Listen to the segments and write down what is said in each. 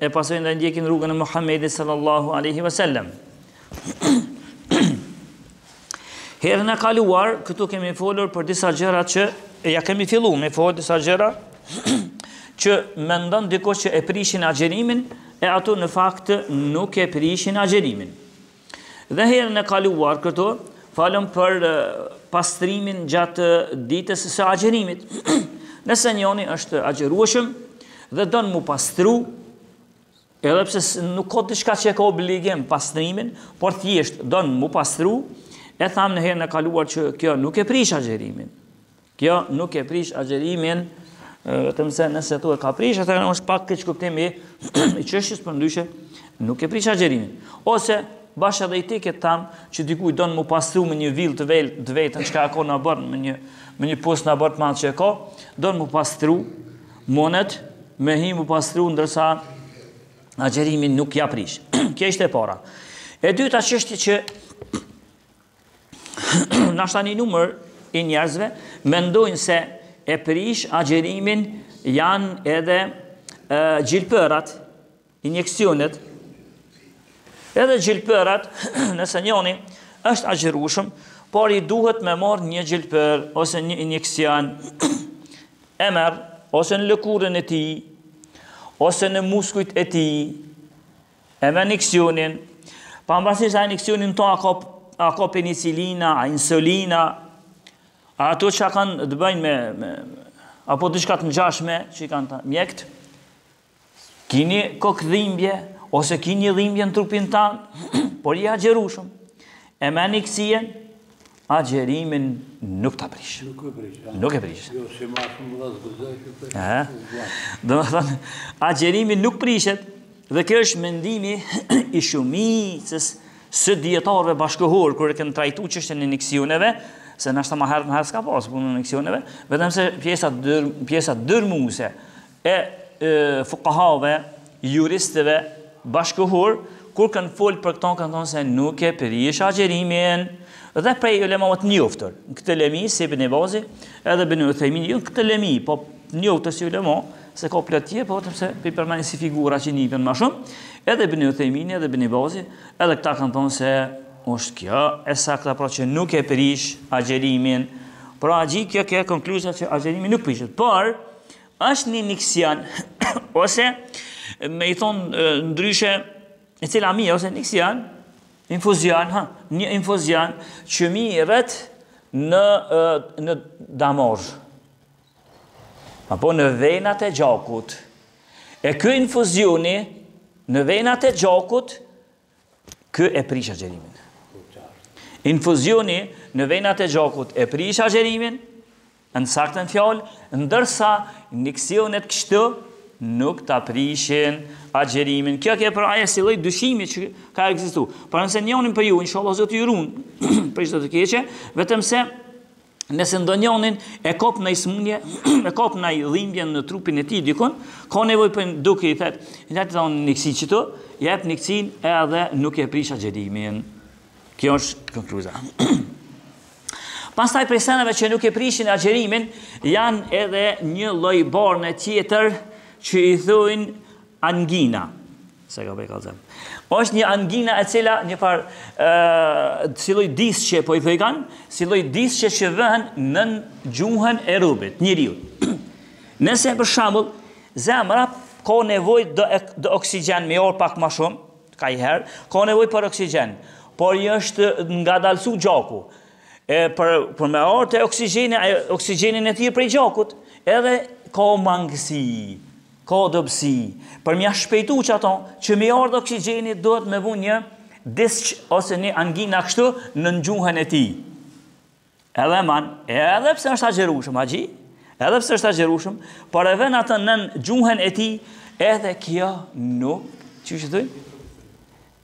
E pasojnë dhe ndjekin rrugën e Muhammedit sallallahu aleyhi ve sellem. Herën e kaluar, këtu kemi folur për disa gjëra që ja kemi fillu me folë disa gjëra që mendon dikush që e prishin agjerimin e ato në fakt nuk e prishin agjerimin. Dhe herën e kaluar këtu, folëm për pastrimin gjatë ditës së agjerimit. Nëse njoni është agjerueshëm dhe don m'u pastru, edhe pse nuk ka diçka që e ka obligim pastrimin, por thjesht don m'u pastru, e thamë në herën e kaluar që kjo nuk e prish agjerimin. Kjo nuk e prish agjerimin, vetëm se nëse ta ka prish, atëherë është pak keqkuptim i i çështjes përndryshe, nuk e prish agjerimin. Ose bash edhe i teket tash që dikujt don m'u pastru me një vilë të vet të vetën çka ka në oborr me një me një pus në oborr të madh që ka, don m'u pastru munet me hi m'u pastru ndërsa agjerimin nuk ja prish. Kjo ishte e para. E dyta çështje që Nashta një numër i njerëzve mendojnë se e prish agjerimin janë edhe gjilpërat, injeksionet, edhe gjilpërat, nëse njoni është agjerushëm, por i duhet me marrë një gjilpër ose një injeksion e merr ose në lëkurën e tij, ose në muskujt e tij, E merr injeksionin, pavarësisht a injeksionin to a ka, a ka penicilina, a insulina, a ato që a kanë të bëjnë me, me apo diçka të ngjashme që i kanë tash mjekët, kini kokëdhimbje, ose kini dhimbje në trupin tand, por je agjerushëm. E merr injeksionin, agjerimin nuk ta prish. Nuk e prish. Nuk e prish. Jo, si ma shumë dhe zgëzaj që të e Domethënë, agjerimin nuk prishet, dhe kjo është mendimi i shumicës së dijetarëve bashkëkohorë, kur e kanë trajtu çështjen e injeksioneve, se nashta ma herët ma herët s'ka pasë punën e injeksioneve, vetëm se pjesa, dër, pjesa dërrmuse, e fukahave, juristëve bashkëkohorë, kur kanë folë për këto kanë thonë se nuk e prish agjerimin. Dhe prej ulemave të njoftun, në këtë lemi si Ibn Bazi, edhe Ibn Uthaymin, jo në këtë lemi, po njoftun si ulema, se ka plot tjerë, po vetëm se i përmendin si figura që njihen më shumë, edhe Ibn Uthaymin, edhe Ibn Bazi, edhe këta kanë thonë se është kjo e sakta pra që nuk e prish agjerimin. Pra agji kjo kjo është konkluzja që agjerimi nuk prishet. Por, Është një niksion, ose me i thonë ndryshe, e cila mi, ose niksion, infuzion, ha, një infuzion që mirret në, në damar, apo në venat e gjakut. E ky infuzioni në venat e gjakut, Ky e prish agjerimin. Infuzioni në venat e gjakut e prish agjerimin, në t'saktën fjalë, ndërsa niksionet kështu nuk ta prishin agjerimin. Kjo ke pra aj si lloj dyshimi që ka ekzistu. Pra nëse njonin për ju, inshallah Zoti ju run, prej çdo të keqe, vetëm se Nëse ndonjonin e kap naj smunje, e kap naj dhimbje në trupin e tij dikun, ka nevoj për duke i thet, i letë të onë niksion qetu, jep niksionin edhe nuk e prish agjerimin. Kjo është konkluza. Pastaj prej seneve që nuk e prishin agjerimin, janë edhe një lloj barne tjetër që i thojnë angina. Se ka bëj kalzem. Është një angina e cila njëfarë, si lloj disqe po i thojkan, si lloj disqe që vëhen nën gjuhën e robit, njeriut. Nëse për shambull, zemra ka nevoj do, do oksigjen, me marrë pak ma shumë, kajherë, ka nevoj për oksigjen, por i është ngadalsu gjaku, e për, për me ardhë oksigjeni, oksigjenin e tij prej gjakut, edhe ka mangësi, Ka dobësi. Për mja shpejtu qato, që mi ardhë oksigjeni duhet me vu një disk ose një angina kështu nën gjuhën e tij. Edhe e man, edhe pse është agjerushëm, agji, edhe pse është agjerushëm, por e ven atë nën gjuhën e tij, edhe kjo nuk, që që dhujnë?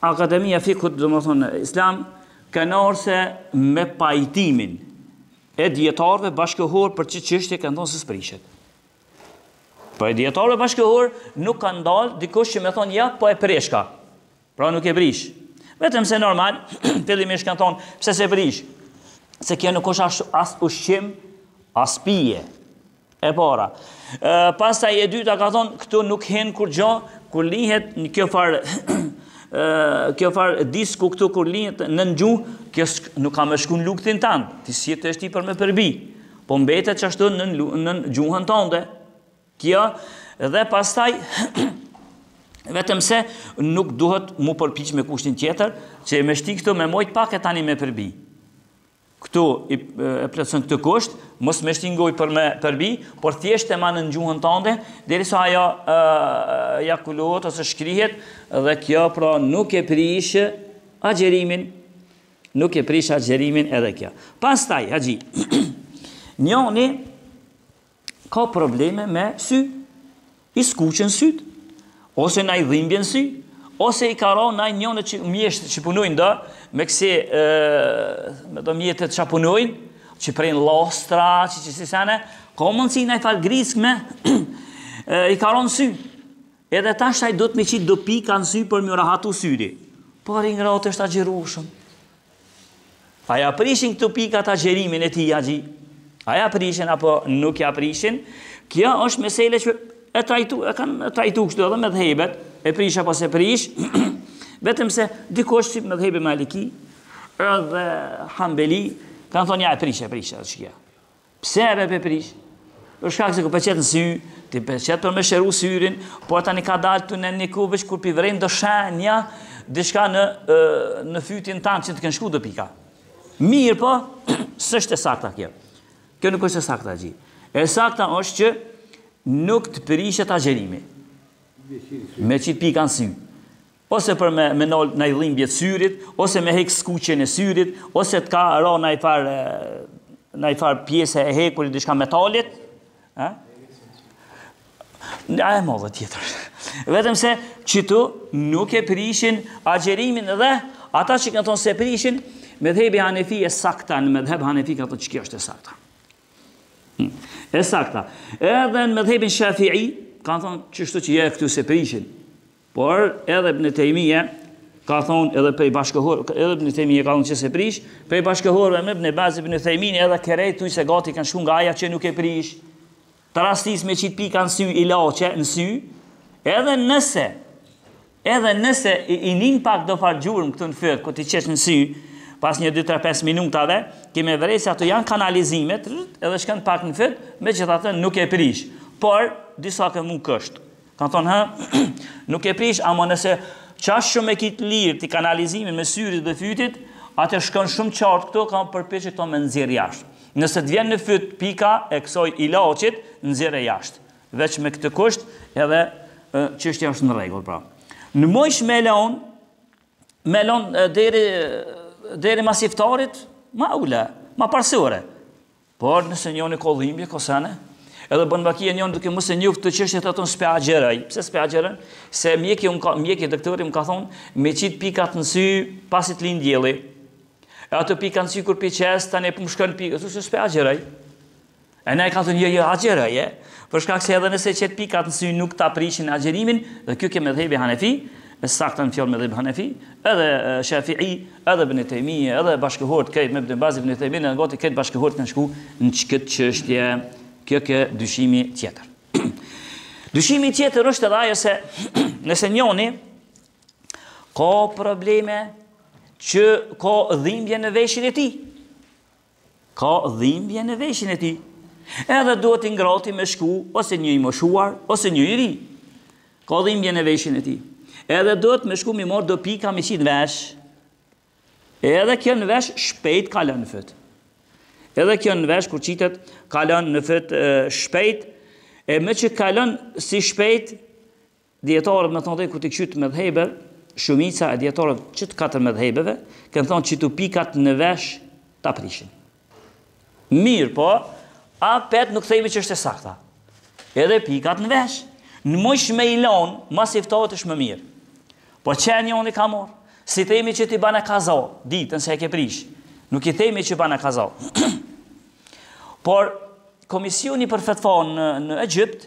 Akademia e Fikhut, domethënë Islam, kanë ardhë se me pajtimin e dijetarëve bashkëkohor për qit çështje kanë thonë se s'prishet. Prej dijetarëve bashkëkohor nuk kanë dalë dikush që me thonë ja po e prishka. Pra nuk e prish. Vetëm se normal, fillimisht kanë thonë pse s'e prish. Se kjo nuk është as, as ushqim, as pije. E para. E, pastaj e dyta ka thonë, këtu nuk hin kurgjo, kur lihet kjo farë, kjo farë disku këtu kur lihet nën gjuhë, kjo nuk ka me shku në lukthin tan, ti s'je t'e shti për me përbi, po mbetet qashtu nën gjuhën tënde. Kjo, dhe pastaj, vetëm se nuk duhet mu përpiq me kushtin tjetër, që me shti këto me majt pak e tani me përbi. Këtu e plotëson këtë kusht, mos me shti n'goj për me përbi, por thjesht e man nën gjuhën tënde, derisa ajo ja kullohet ose shkrihet dhe kjo pra nuk e prish agjerimin. Nuk e prish agjerimin edhe kjo. Pastaj, haxhi. Njoni ka probleme me sy, i skuqen sytë, ose naj dhimbje n'sy, ose i ka ra naj njonit që mjeshtër që punojnë do, me kësi me do mjete që punojnë, që prejnë lastra, që qësi sene, ka mundësi naj farë griskë me, i ka ra në sy, edhe tash ai duhet me qitë do pika në sy për m'u rahatu syri, por i ngrati është agjerushëm, A ja prishin këto pikat agjerimin e tij, haxhi? A ja prishin, apo nuk ja prishin? Kjo është mesele që e trajtu, e kanë trajtu kështu edhe medhhebet, e prish apo s'e prish, vetëm se dikush si medhhebi maliki, edhe hambeli, kanë thonë ja e prish, e prish, e shkja. Pse be pe prish? Për shkak se kur pe qet në sy, ti pe qet për me shëru syrin, po tani kadalë ti në një kohë veç kur pi vren do shenja, diçka në, në fytin tand që të kanë shku do pika. Mirëpo, s'është e sakta kjo. Kjo nuk është e sakta haxhi. E sakta është që nuk të prishet agjerimi. Me qitë pika në sy. ose për me me nal naj dhimbje të syrit, ose me hek skuqjen e syrit, ose të ka ra naj far naj far pjese e hekurit diçka metalit, ë? Ja e molla tjetër. Vetëm se qëto nuk e prishin agjerimin dhe ata që kanë thonë s'e prishin medhhebi hanefi e sakta në medhhebin hanefi ka thonë që kjo është e sakta hmm. e sakta edhe në medhhebin shafii kanë thonë qështu që këto s'e prishin Por edhe Ibn Tejmije ka thonë edhe prej bashkëkohor, edhe Ibn Tejmije ka thonë që s'e prish, prej bashkëkohorëve me Ibn Baz Ibn Uthejmin edhe krejt thuajse gati kanë shku nga ajo që nuk e prish. Të rastis me qitë pika në sy ilaçe, në sy, edhe nëse edhe nëse i, i nin pak do farë gjurëm këtu në fyt, kur t'i qesh në sy, pas një 2-3-5 minutave, ki me vrejt se ato janë kanalizimet, edhe shkon pak në fyt, me që nuk e prish. Por, disa kanë vu kusht. Kan thon ha nuk e prish ama nëse qesh shumë e ki të lirë ti kanalizimin mes syrit dhe fytit, ato shkon shumë qartë këto ka përpiqu këto me nxjerr jashtë. Nëse të vjen në fyt pika e kësoj ilaçit, nxjerre jashtë. Veç me këtë kusht edhe çështja është në rregull pra. Në mujsh me lon me lon deri deri mas iftarit, ma evla, ma parësore. Por nëse njoni ka dhimbje, ka sene, edhe bën vaki e njoni duke mos e njohë këtë çështje të thotë s'po agjeroj. Pse s'po agjeron? Se mjeki um ka mjeki doktori më ka thonë me qit pikat në sy pasi të lind dielli. E ato pika në sy kur pi qes tani po më shkon pikë, ashtu se s'po agjeroj. E ne ka thonë jo jo agjeroje. Për shkak se edhe nëse qet pikat në sy nuk ta prishin agjerimin, dhe kjo ke medhhebi Hanefi, me saktën fjalë medhhebi Hanefi, edhe Shafi'i, edhe Ibn Taymije, edhe bashkëkohorët krejt me Ibn Baz, Ibn Uthejmin gati krejt bashkëkohorët kanë shku në këtë çështje, kjo ke dyshimi tjetër. dyshimi tjetër është edhe ajo se nëse njoni ka probleme që ka dhimbje në veshin e tij. Ka dhimbje në veshin e tij. Edhe duhet i ngrati me shku ose një i moshuar, ose një i ri. Ka dhimbje në veshin e tij. Edhe duhet me shku m'i marrë do pika me qit n'vesh. Edhe kjo në vesh shpejt kalon në fyt. Edhe kjo në vesh kur qitet kalon në fyt shpejt. E meqë kalon si shpejt, Dijetarët me thonë edhe kur t'i kqyr medhhebet, shumica e dijetarët që të katër medhhebeve, kanë thonë qito pikat në vesh ta prishin. Mirëpo, apet nuk themi që është e sakta. Edhe pikat në vesh. Në mujsh me i lon mas iftarit është më mirë. Po qe njoni i ka marrë? S'i themi që ti bane kaza, ditën se e ke prish. Nuk i themi që bane kaza. Por, komisioni për fetva në, në Egjipt,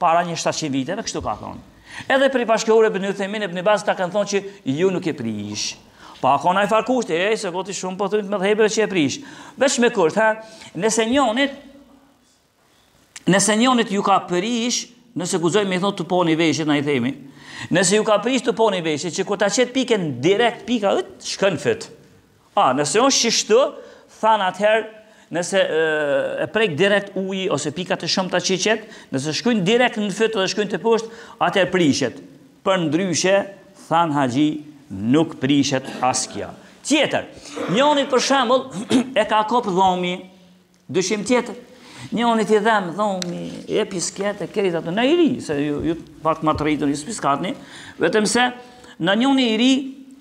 Para një shtatëqind viteve kështu ka thonë. Edhe prej bashkëkohorëve Ibn Uthejmin, Ibn Baz, këta kanë thonë që jo nuk e prish. Po a ka naj farë kushti, ej se gati shumë po thonë medhhebeve që e prish. Veç me kusht, ha. Nëse njonit Nëse njonit iu ka prish, nëse guxoj me thonë tupani i veshit na i themi. Nëse iu ka prish tupani i veshit, që kur ta qet pikën direkt pika, shkon n'fyt. Ah, nëse është qishtu, thanë atëherë, nëse e prek direkt uji ose pikat e shumta që i qet, nëse shkojnë direkt në fyt dhe shkojnë teposhtë, atëherë prishet. Përndryshe, thanë Haxhi, nuk prishet asgja. Tjetër, njoni për shembull e ka kop dhomi, Dyshim tjetër, njonit i dhem dhomi, e pisket, e kerit atë, naj i ri, se ju, ju pak ma të rritën, ju s'piskatni, vetëm se naj njoni i ri,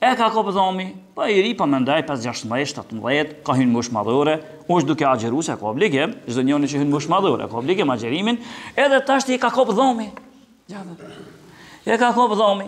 e ka kopë dhomi, pa po i ri, pa po mendaj, 15-16, 17, ka hy n'moshë madhore, është duke agjeru se ka obligim, çdo njoni që hyn n'moshë madhore, ka obligim agjerimin, edhe tashti i ka kopë dhomi, e ka kopë dhomi,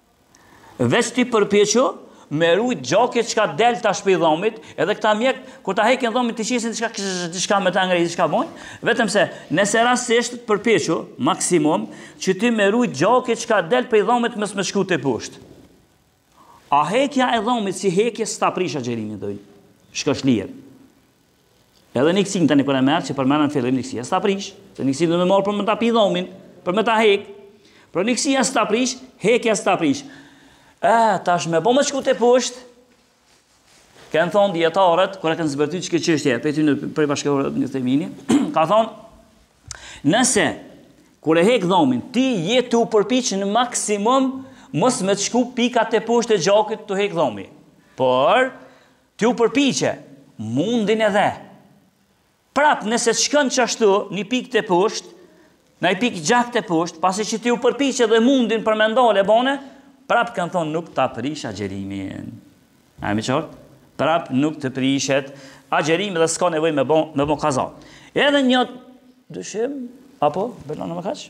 Veç ti përpiqu m'u rujt gjakit çka del tash prej dhomit, edhe këta mjekët kur ta hekin dhomin t'i qesin diçka diçka me ta ngrej diçka bojn, vetëm se nëse rastisht përpiqu maksimum që ti m'u rujt gjakit çka del prej dhomit mos me shku teposhtë. A hekja e dhomit si hekje s'ta prish agjerimin dhoj. Shkosh lirë. Edhe niksinë tani kur e merr, që përmendëm n'fillim niksia s'ta prish, se niksi do me marr për me ta mpi dhomin, për me ta hek. Por niksia s'ta prish, hekja s'ta prish. E, tash me bo me t'shku tepusht, kanë thonë dijetarët, kur e kanë zbërthy që këtë çështje, prej tyne prej bashkëkohorve Ibn Uthejmini, ka thonë, nëse, kur e hek dhomin, ti je tu u përpiq në maksimum, mos me të shku pika tepusht e gjakit tu hek dhomin. Por, Ti u përpiqe, mundin e dhe. Prap nëse të shkon qashtu, ni pik tepusht, naj pik gjak tepusht, pasi që ti u përpiqe dhe mundin për me ndal e bone, prap kan thon nuk ta prish agjerimin. A jam i qartë? Prap nuk të prishet agjerimi dhe s'ka nevojë me ba, me ba kaza. Edhe një dyshim, apo po e lona me kaq?